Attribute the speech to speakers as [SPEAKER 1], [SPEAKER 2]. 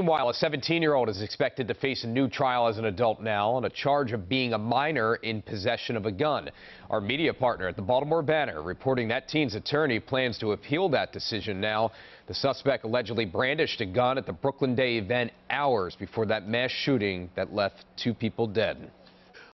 [SPEAKER 1] Meanwhile, a 17-year-old is expected to face a new trial as an adult now on a charge of being a minor in possession of a gun. Our media partner at the Baltimore Banner reporting that teen's attorney plans to appeal that decision now. The suspect allegedly brandished a gun at the Brooklyn Day event hours before that mass shooting that left two people dead.